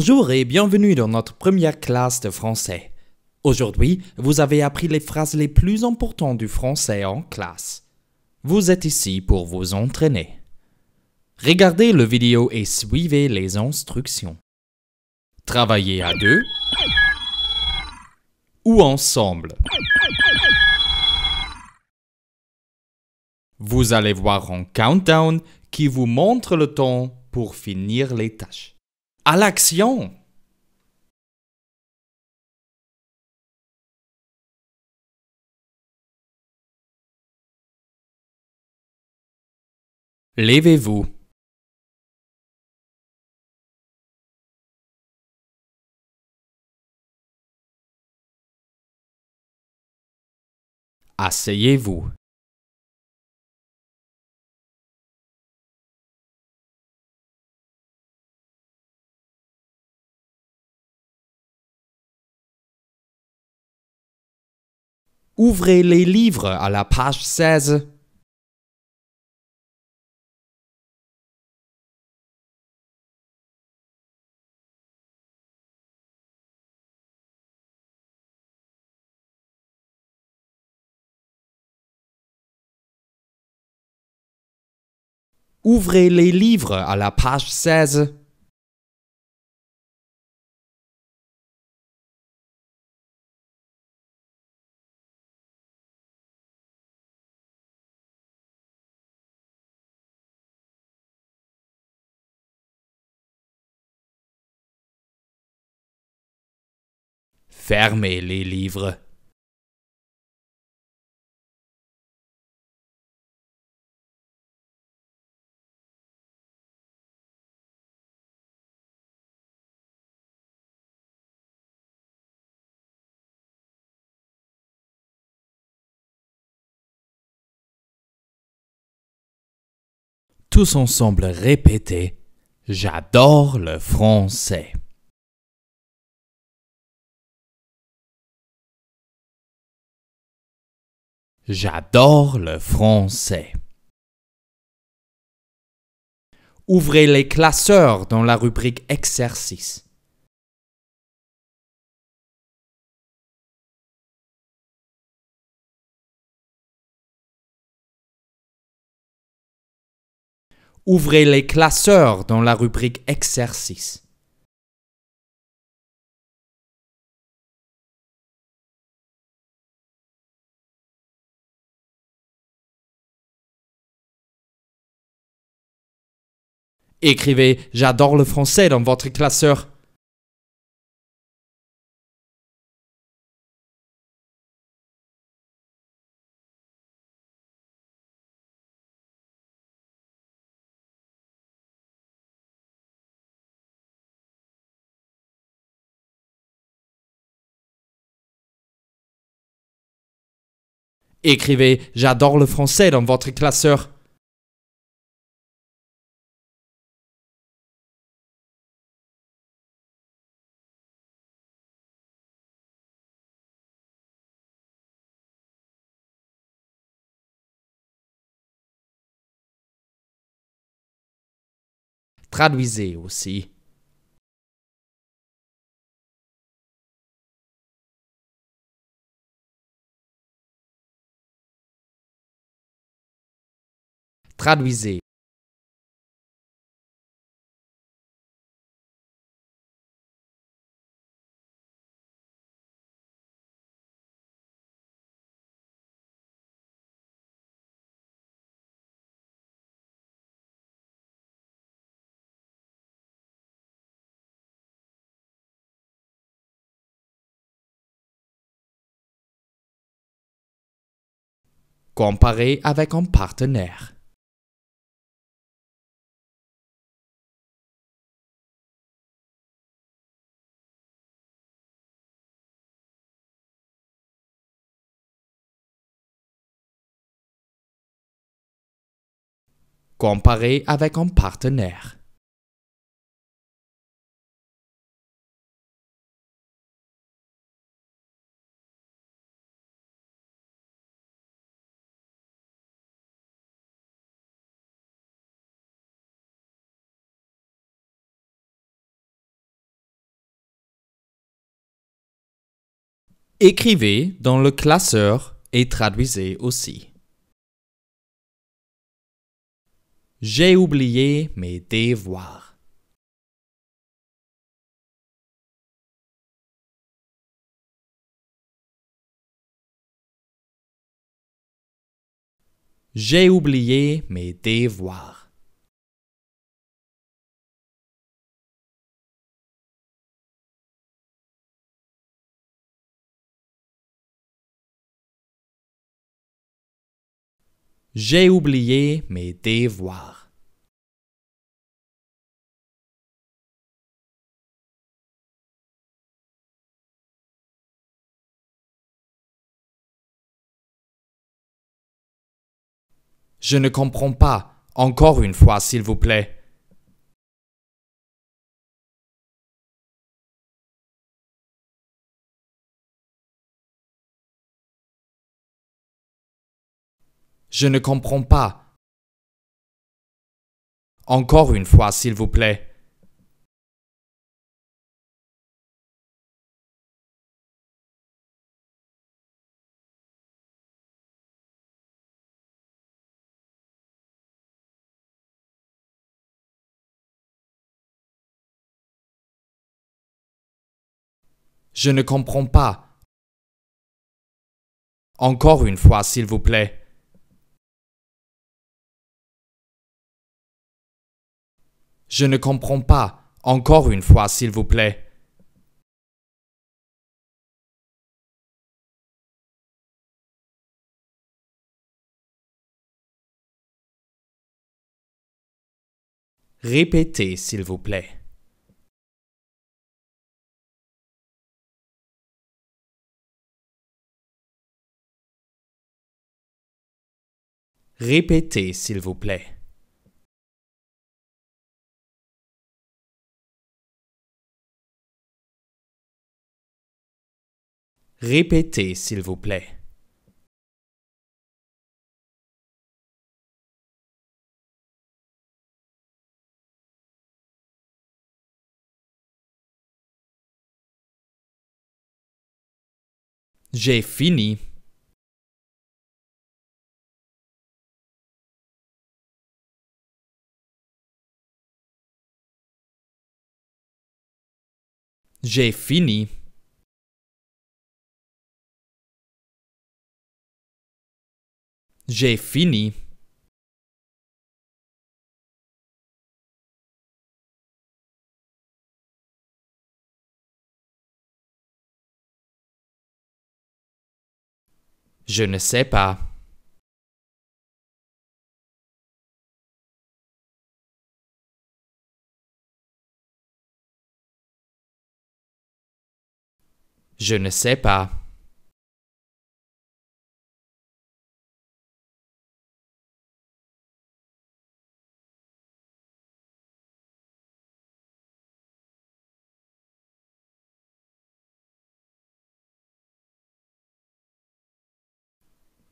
Bonjour et bienvenue dans notre première classe de français. Aujourd'hui, vous avez appris les phrases les plus importantes du français en classe. Vous êtes ici pour vous entraîner. Regardez le vidéo et suivez les instructions. Travaillez à deux ou ensemble. Vous allez voir un countdown qui vous montre le temps pour finir les tâches. À l'action Levez-vous. Asseyez-vous. Ouvrez les livres à la page 16. Ouvrez les livres à la page 16. Fermez les livres. Tous ensemble répétez J'adore le français. J'adore le français. Ouvrez les classeurs dans la rubrique Exercice. Ouvrez les classeurs dans la rubrique Exercice. Écrivez J'adore le français dans votre classeur. Écrivez J'adore le français dans votre classeur. Traduisez aussi. Traduisez. Comparez avec un partenaire. Comparez avec un partenaire. Écrivez dans le classeur et traduisez aussi. J'ai oublié mes devoirs. J'ai oublié mes devoirs. J'ai oublié mes devoirs. Je ne comprends pas. Encore une fois, s'il vous plaît. Je ne comprends pas. Encore une fois, s'il vous plaît. Je ne comprends pas. Encore une fois, s'il vous plaît. Je ne comprends pas. Encore une fois, s'il vous plaît. Répétez, s'il vous plaît. Répétez, s'il vous plaît. Répétez, s'il vous plaît. J'ai fini. J'ai fini. J'ai fini. Je ne sais pas. Je ne sais pas.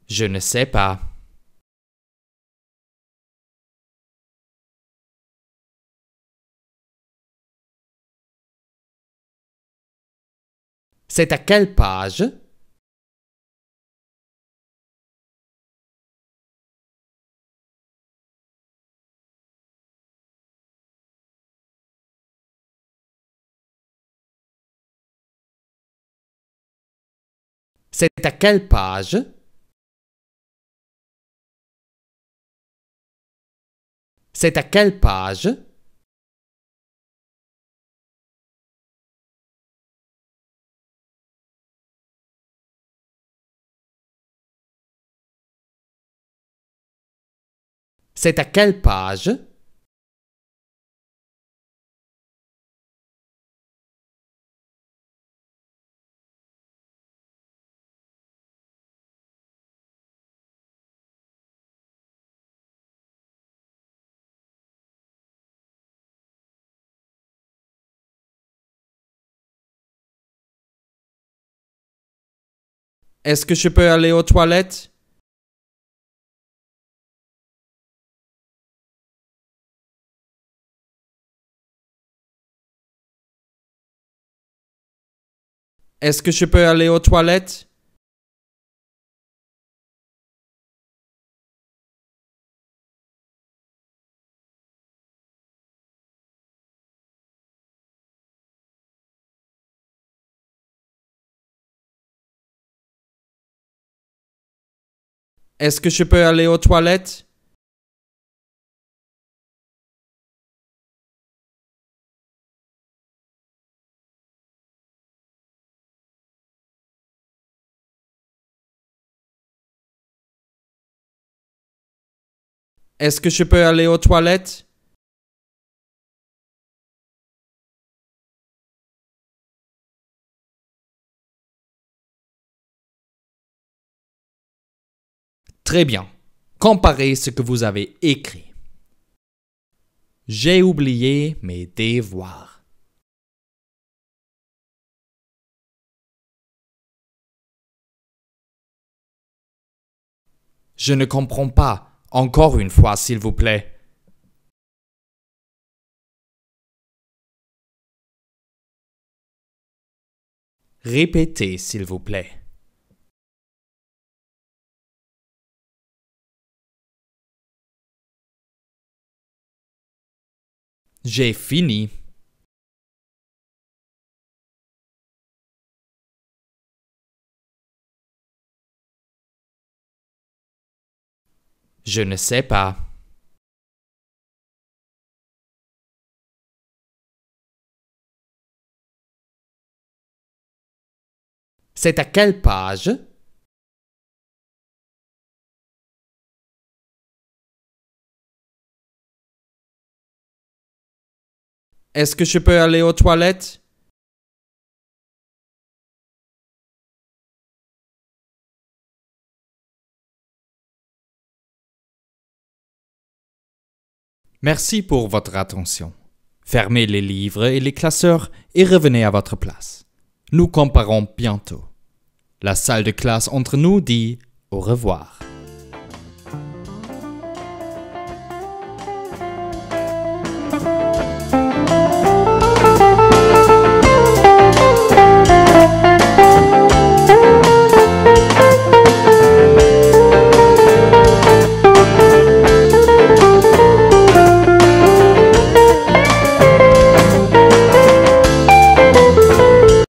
Je ne sais pas. C'est à quelle page? C'est à quelle page? C'est à quelle page? C'est à quelle page? Est-ce que je peux aller aux toilettes? Est-ce que je peux aller aux toilettes? Est-ce que je peux aller aux toilettes? Est-ce que je peux aller aux toilettes? Très bien. Comparez ce que vous avez écrit. J'ai oublié mes devoirs. Je ne comprends pas. Encore une fois, s'il vous plaît. Répétez, s'il vous plaît. J'ai fini. Je ne sais pas. C'est à quelle page? Est-ce que je peux aller aux toilettes? Merci pour votre attention. Fermez les livres et les classeurs et revenez à votre place. Nous comparons bientôt. La salle de classe entre nous dit au revoir.